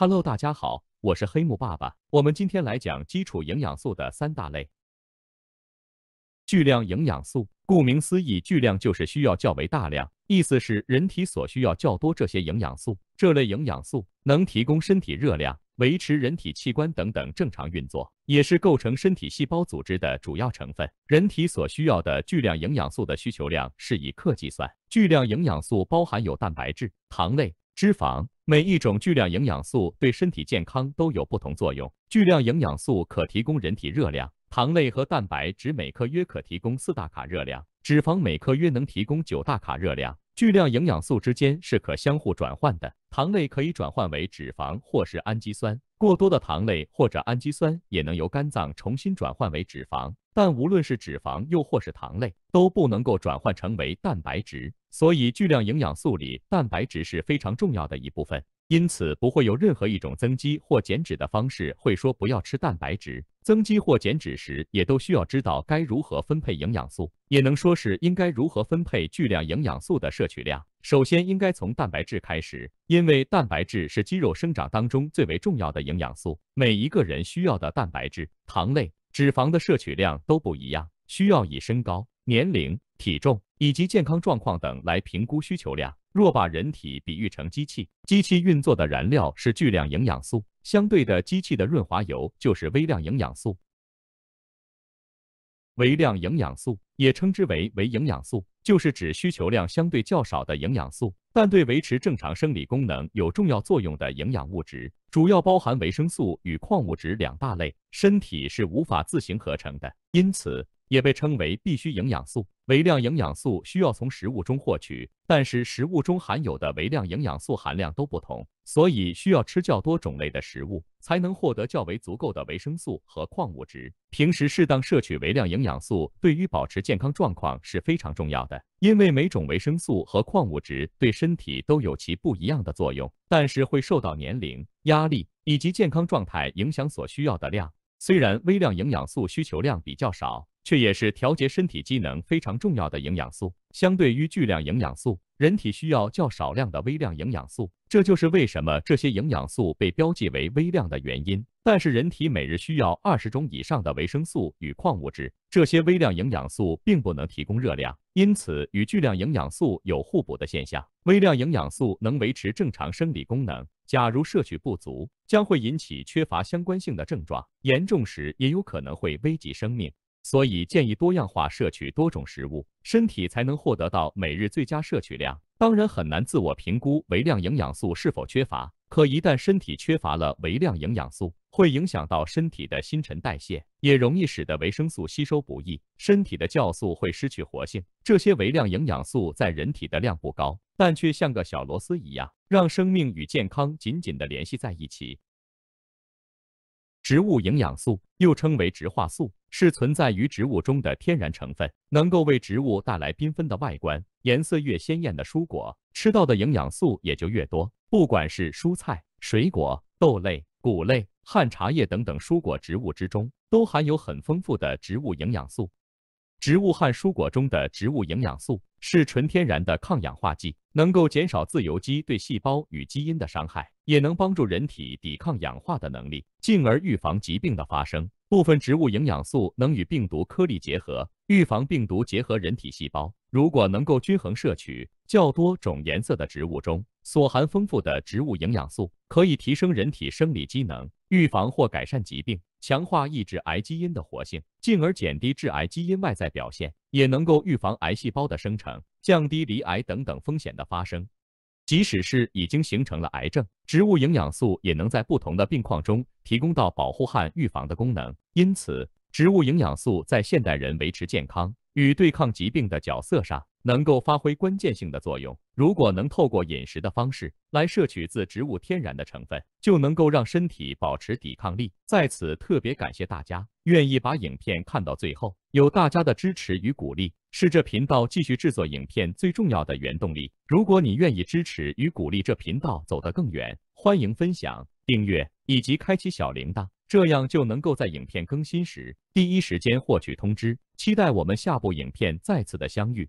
Hello，大家好，我是黑木爸爸。我们今天来讲基础营养素的三大类。巨量营养素，顾名思义，巨量就是需要较为大量，意思是人体所需要较多这些营养素。这类营养素能提供身体热量，维持人体器官等等正常运作，也是构成身体细胞组织的主要成分。人体所需要的巨量营养素的需求量是以克计算。巨量营养素包含有蛋白质、糖类。脂肪，每一种巨量营养素对身体健康都有不同作用。巨量营养素可提供人体热量，糖类和蛋白质每克约可提供四大卡热量，脂肪每克约能提供九大卡热量。巨量营养素之间是可相互转换的，糖类可以转换为脂肪或是氨基酸，过多的糖类或者氨基酸也能由肝脏重新转换为脂肪。但无论是脂肪又或是糖类，都不能够转换成为蛋白质。所以，巨量营养素里蛋白质是非常重要的一部分。因此，不会有任何一种增肌或减脂的方式会说不要吃蛋白质。增肌或减脂时，也都需要知道该如何分配营养素，也能说是应该如何分配巨量营养素的摄取量。首先，应该从蛋白质开始，因为蛋白质是肌肉生长当中最为重要的营养素。每一个人需要的蛋白质、糖类。脂肪的摄取量都不一样，需要以身高、年龄、体重以及健康状况等来评估需求量。若把人体比喻成机器，机器运作的燃料是巨量营养素，相对的，机器的润滑油就是微量营养素。微量营养素也称之为微营养素，就是指需求量相对较少的营养素，但对维持正常生理功能有重要作用的营养物质。主要包含维生素与矿物质两大类，身体是无法自行合成的，因此也被称为必需营养素。微量营养素需要从食物中获取，但是食物中含有的微量营养素含量都不同，所以需要吃较多种类的食物，才能获得较为足够的维生素和矿物质。平时适当摄取微量营养素，对于保持健康状况是非常重要的。因为每种维生素和矿物质对身体都有其不一样的作用，但是会受到年龄、压力以及健康状态影响所需要的量。虽然微量营养素需求量比较少。却也是调节身体机能非常重要的营养素。相对于巨量营养素，人体需要较少量的微量营养素，这就是为什么这些营养素被标记为微量的原因。但是人体每日需要二十种以上的维生素与矿物质，这些微量营养素并不能提供热量，因此与巨量营养素有互补的现象。微量营养素能维持正常生理功能，假如摄取不足，将会引起缺乏相关性的症状，严重时也有可能会危及生命。所以建议多样化摄取多种食物，身体才能获得到每日最佳摄取量。当然很难自我评估微量营养素是否缺乏，可一旦身体缺乏了微量营养素，会影响到身体的新陈代谢，也容易使得维生素吸收不易，身体的酵素会失去活性。这些微量营养素在人体的量不高，但却像个小螺丝一样，让生命与健康紧紧的联系在一起。植物营养素又称为植化素，是存在于植物中的天然成分，能够为植物带来缤纷的外观。颜色越鲜艳的蔬果，吃到的营养素也就越多。不管是蔬菜、水果、豆类、谷类、旱茶叶等等蔬果植物之中，都含有很丰富的植物营养素。植物和蔬果中的植物营养素是纯天然的抗氧化剂，能够减少自由基对细胞与基因的伤害，也能帮助人体抵抗氧化的能力，进而预防疾病的发生。部分植物营养素能与病毒颗粒结合，预防病毒结合人体细胞。如果能够均衡摄取较多种颜色的植物中所含丰富的植物营养素，可以提升人体生理机能，预防或改善疾病。强化抑制癌基因的活性，进而减低致癌基因外在表现，也能够预防癌细胞的生成，降低罹癌等等风险的发生。即使是已经形成了癌症，植物营养素也能在不同的病况中提供到保护和预防的功能。因此，植物营养素在现代人维持健康与对抗疾病的角色上。能够发挥关键性的作用。如果能透过饮食的方式来摄取自植物天然的成分，就能够让身体保持抵抗力。在此特别感谢大家愿意把影片看到最后，有大家的支持与鼓励，是这频道继续制作影片最重要的原动力。如果你愿意支持与鼓励这频道走得更远，欢迎分享、订阅以及开启小铃铛，这样就能够在影片更新时第一时间获取通知，期待我们下部影片再次的相遇。